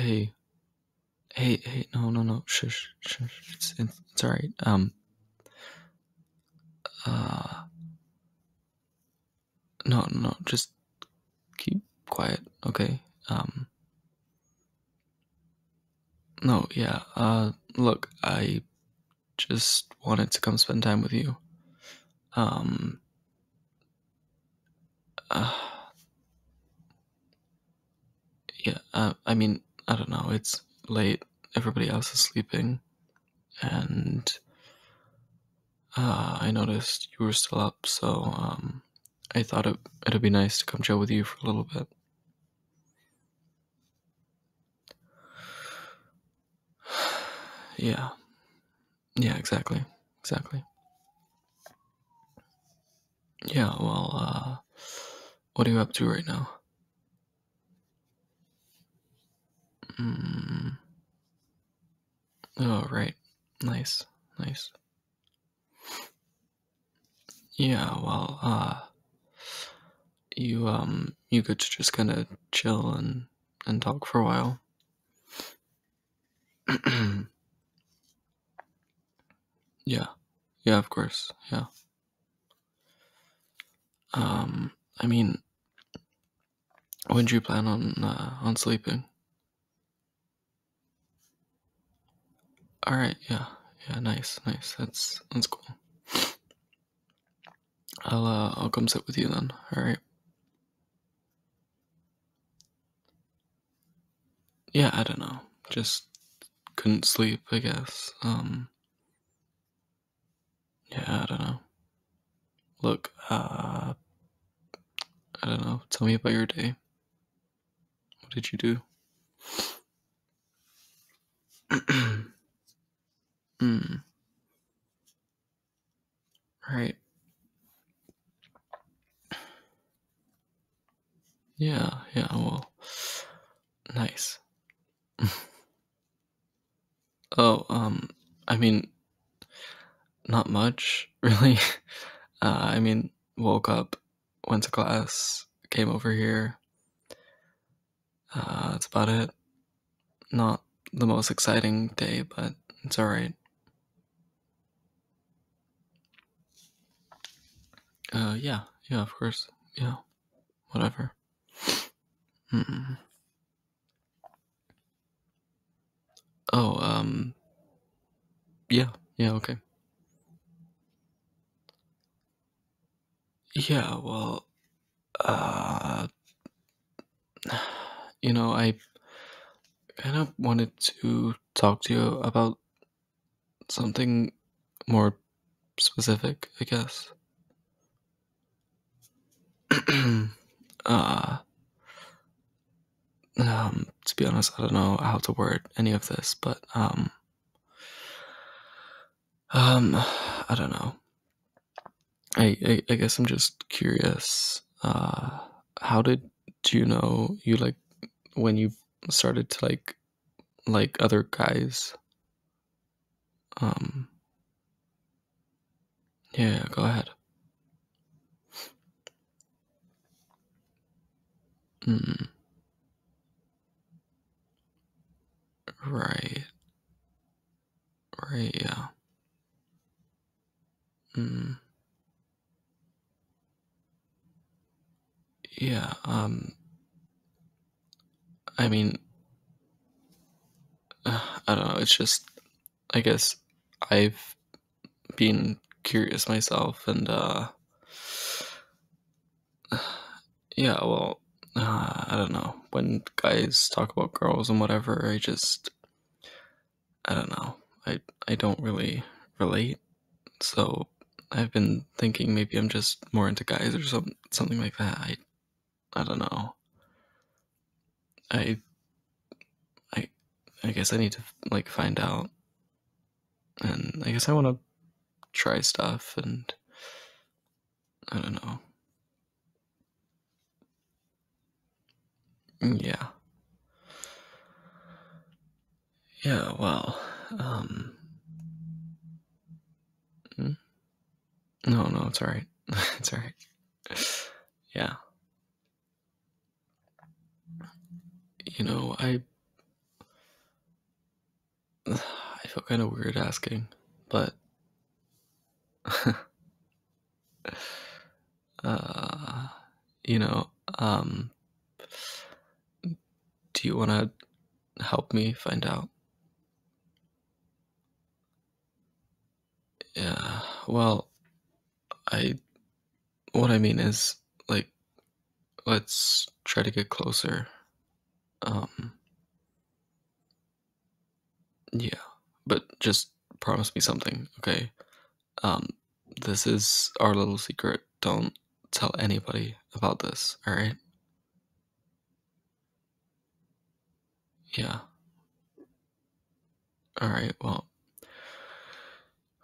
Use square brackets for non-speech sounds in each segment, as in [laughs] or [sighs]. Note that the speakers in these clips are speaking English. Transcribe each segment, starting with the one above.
hey, hey, hey, no, no, no, shush, shush, it's, it's, it's alright. Um, uh, no, no, just keep quiet, okay? Um, no, yeah, uh, look, I just wanted to come spend time with you. Um, uh, yeah, uh, I mean, I don't know, it's late, everybody else is sleeping, and uh, I noticed you were still up, so um, I thought it, it'd be nice to come chill with you for a little bit. [sighs] Yeah, yeah, exactly, exactly. Yeah, well, uh, what are you up to right now? Mm. Oh, right. Nice, nice. Yeah, well, uh, you, um, you could just kind of chill and, and talk for a while? [clears throat] yeah, yeah, of course, yeah. Um, I mean, when do you plan on, uh, on sleeping? All right, yeah, yeah, nice, nice. That's that's cool. I'll uh, I'll come sit with you then. All right. Yeah, I don't know. Just couldn't sleep, I guess. Um. Yeah, I don't know. Look, uh, I don't know. Tell me about your day. What did you do? [clears throat] Hmm. Right. Yeah, yeah, well, nice. [laughs] oh, um, I mean, not much, [laughs] really. Uh, I mean, woke up, went to class, came over here. Uh, that's about it. Not the most exciting day, but it's alright. Uh, yeah, yeah, of course. Yeah, whatever. Mm. Oh, um, yeah, yeah, okay. Yeah, well, uh, [sighs] you know, I kind of wanted to talk to you about something more specific, I guess. [clears throat] uh, um, to be honest, I don't know how to word any of this, but um, um, I don't know. I, I, I guess I'm just curious. Uh, how did you know you like when you started to like like other guys? Um, yeah, go ahead. Mm, right, right, yeah. Mm, yeah. Um, I mean, [sighs] I don't know. It's just, I guess I've been curious myself, and uh, [sighs] yeah. Well, uh, I don't know. When guys talk about girls and whatever, I just, I don't know. I I don't really relate. So I've been thinking maybe I'm just more into guys or some something like that. I I don't know. I I I guess I need to like find out, and I guess I want to try stuff, and I don't know. Yeah, yeah. Well, um, mm, no, no, it's alright. [laughs] it's alright. Yeah. You know, I [sighs] I feel kind of weird asking, but [laughs] uh, you know, um, do you want to help me find out? Yeah, well, I, what I mean is, like, let's try to get closer. Um, yeah, but just promise me something, okay? Um, this is our little secret. Don't tell anybody about this, alright? Yeah. Alright, well,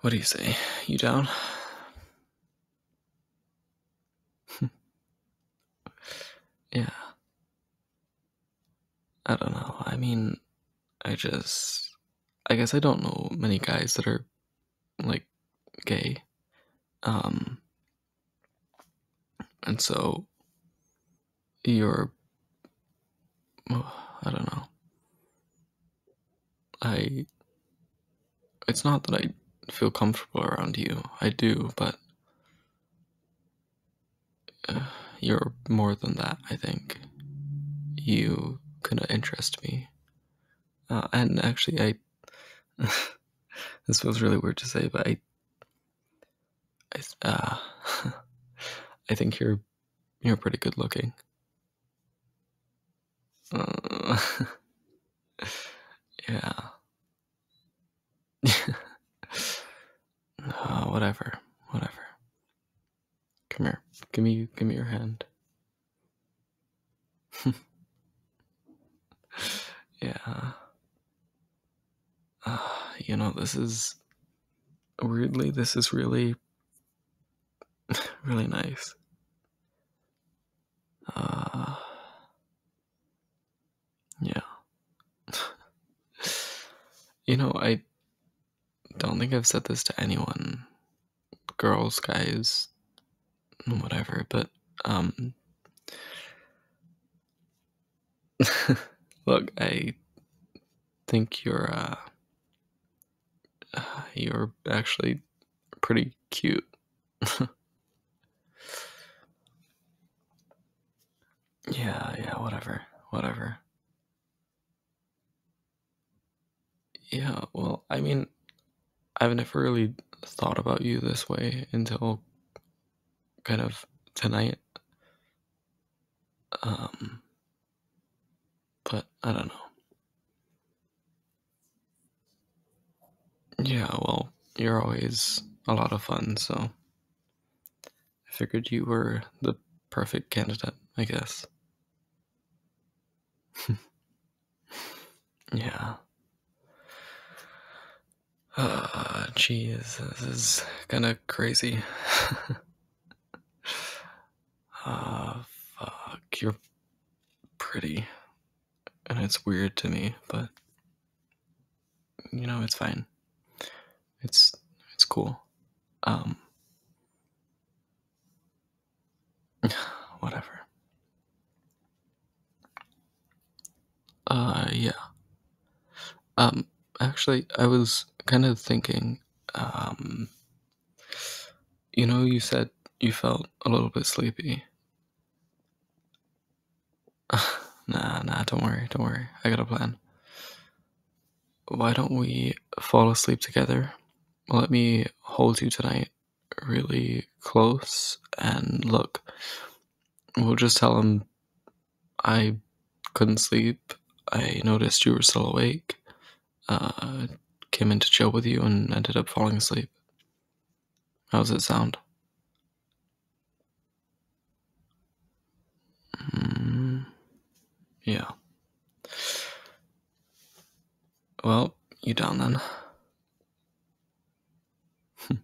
what do you say? You down? [laughs] yeah. I don't know. I mean, I just. I guess I don't know many guys that are, like, gay. Um. And so. You're. [sighs] I don't know. I. It's not that I feel comfortable around you. I do, but. Uh, you're more than that, I think. You kind of interest me. Uh, and actually, I. [laughs] this feels really weird to say, but I. I, uh, [laughs] I think you're you're pretty good looking. Uh, [laughs] yeah. Uh, [laughs] whatever, whatever. Come here. Give me, give me your hand. [laughs] yeah. Uh, you know, this is weirdly, this is really, [laughs] really nice. Uh, yeah. you know, I don't think I've said this to anyone, girls, guys, whatever, but, um, [laughs] look, I think you're, uh, you're actually pretty cute. [laughs] yeah, yeah, whatever, whatever. Yeah, well, I mean, I've never really thought about you this way until kind of tonight. Um, but I don't know. Yeah, well, you're always a lot of fun, so I figured you were the perfect candidate, I guess. [laughs] yeah. [sighs] Uh, jeez, this is kind of crazy. [laughs] Ah, fuck, you're pretty. And it's weird to me, but you know, it's fine. It's it's cool. Um [sighs] whatever. Uh yeah. Um actually I was kind of thinking um you know you said you felt a little bit sleepy. [laughs] nah, nah, don't worry, don't worry. I got a plan. Why don't we fall asleep together? Let me hold you tonight really close and look. We'll just tell him I couldn't sleep. I noticed you were still awake. Uh, came in to chill with you and ended up falling asleep. How does it sound? Mm, yeah. Well, you down then? [laughs]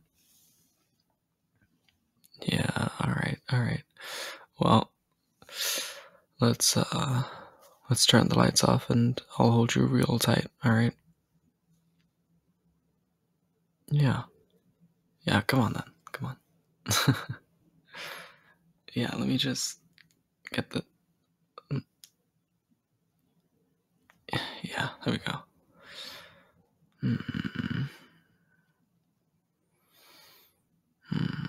yeah, alright, alright. Well, let's, uh, let's turn the lights off and I'll hold you real tight, alright? Yeah. Yeah, come on then. Come on. [laughs] yeah, let me just get the. mm, Yeah, there we go. Mm, mm,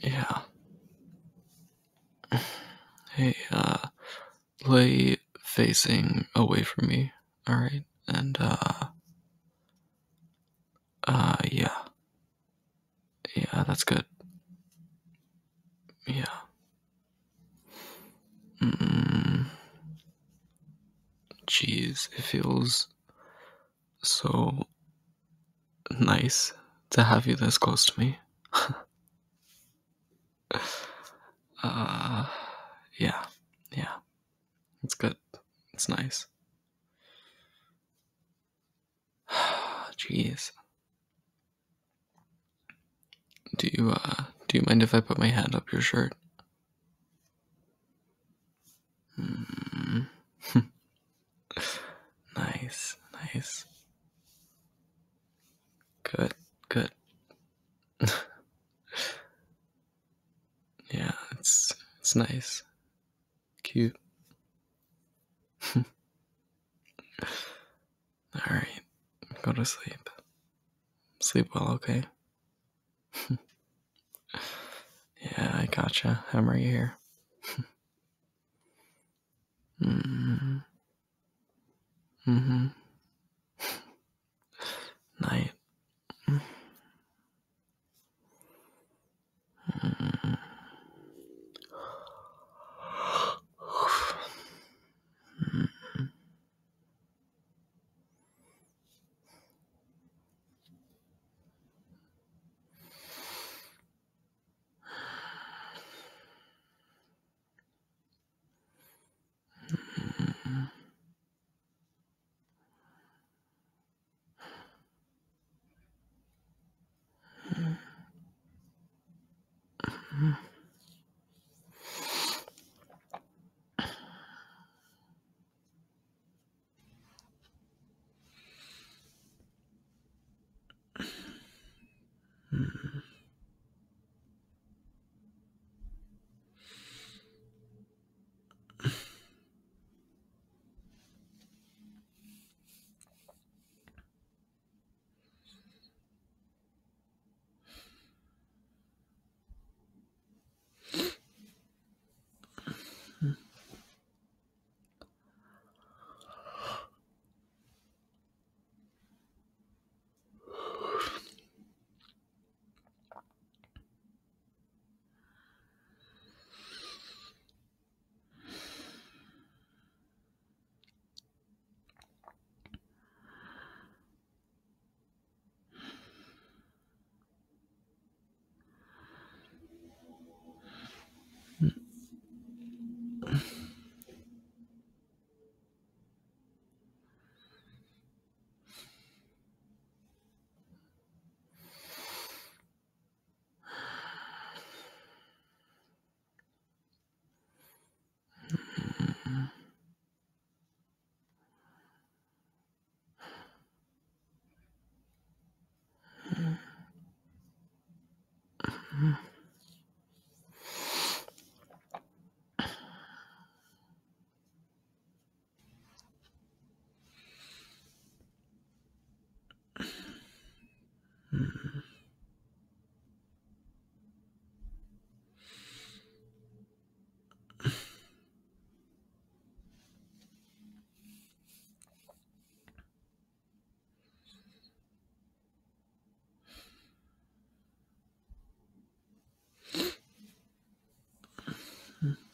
yeah. Hey, uh, lay facing away from me, alright? And, uh, uh, yeah. Yeah, that's good. Yeah. Mm, jeez, it feels so nice to have you this close to me. [laughs] uh, yeah, yeah, it's good. It's nice. [sighs] Jeez. Do you, uh, do you mind if I put my hand up your shirt? Mm. [laughs] nice, nice. Good, good. [laughs] yeah, it's it's nice. Cute. [laughs] Alright, go to sleep. Sleep well, okay? Yeah, I gotcha. I'm right here. [laughs] mm-hmm. Mm-hmm. Mm-hmm. Mm-hmm. Mm-hmm.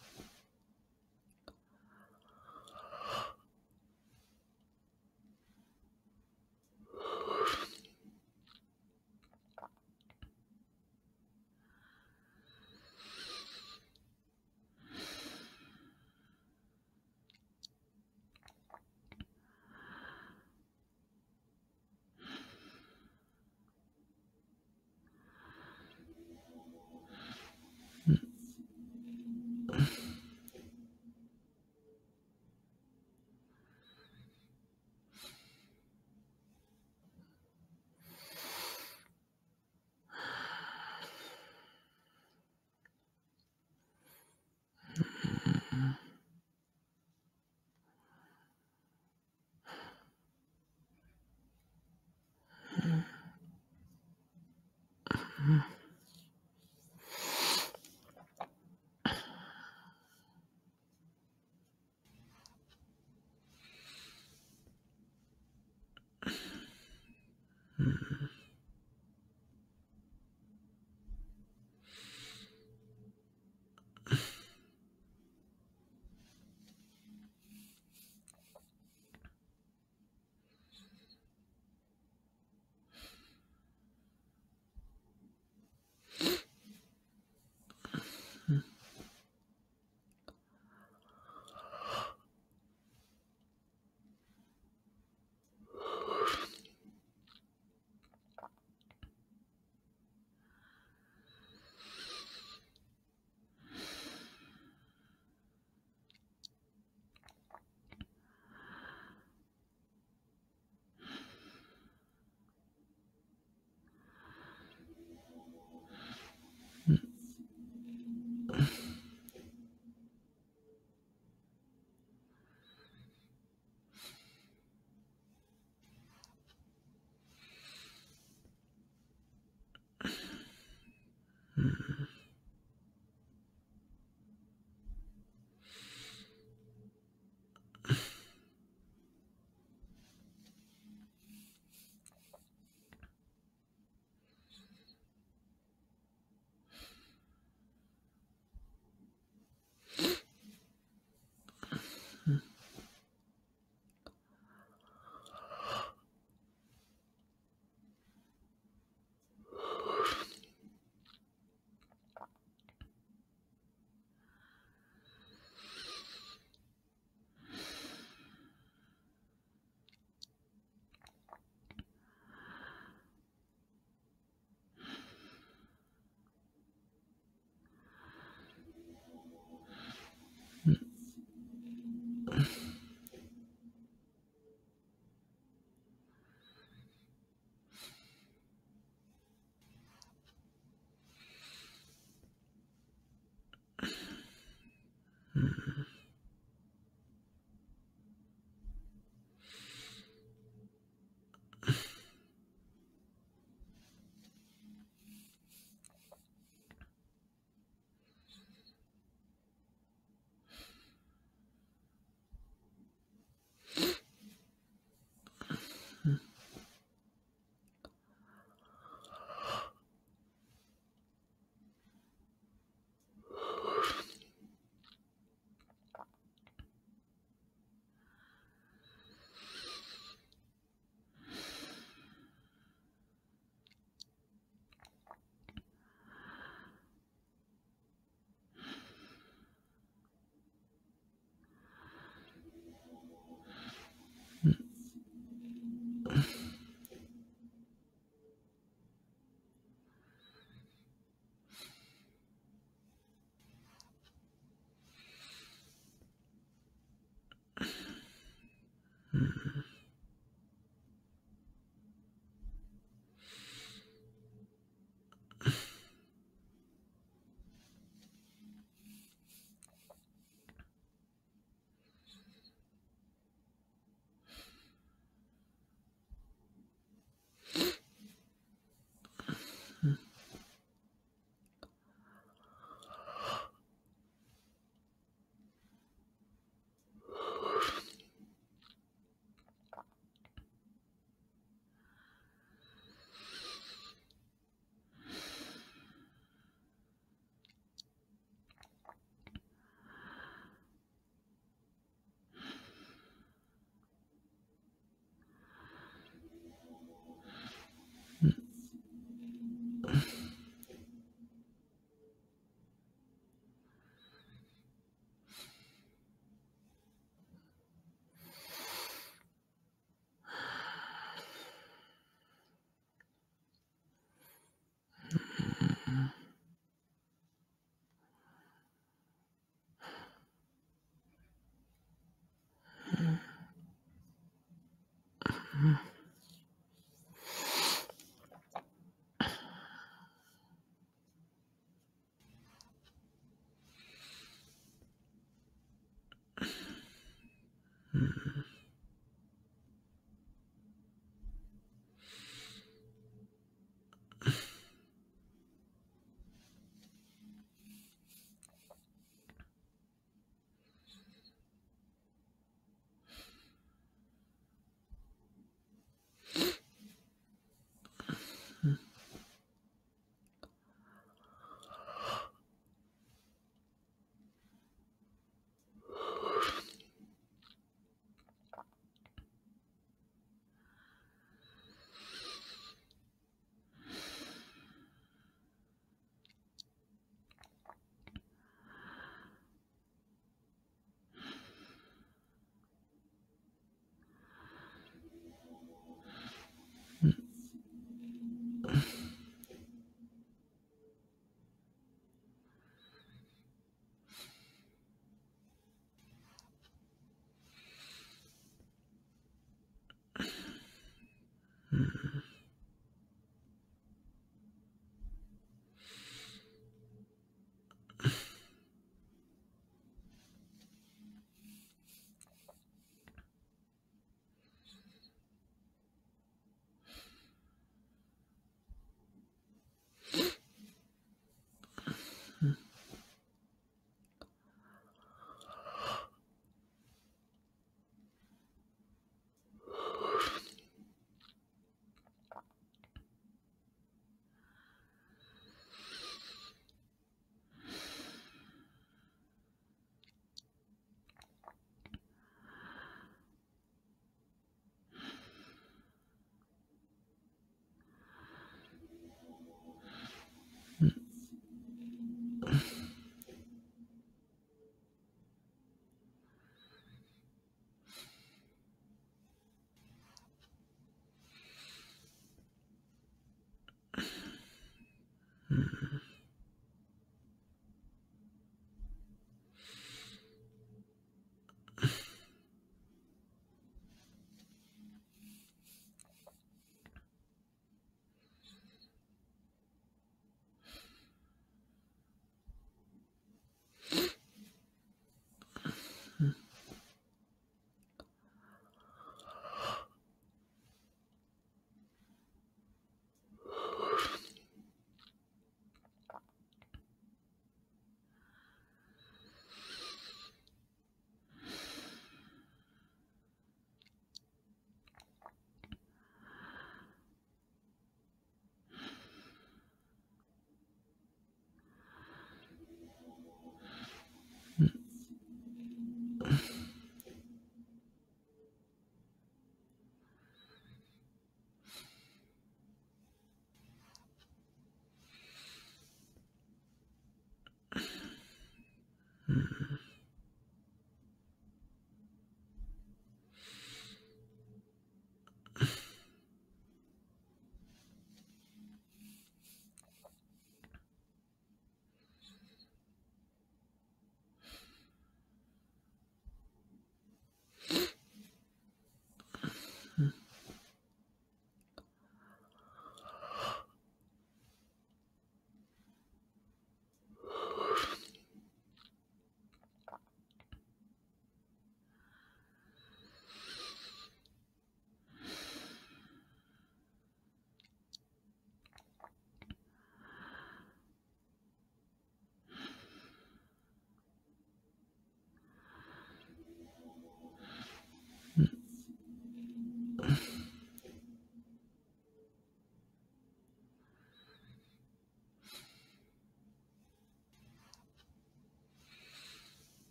Hmm. Mm-hmm.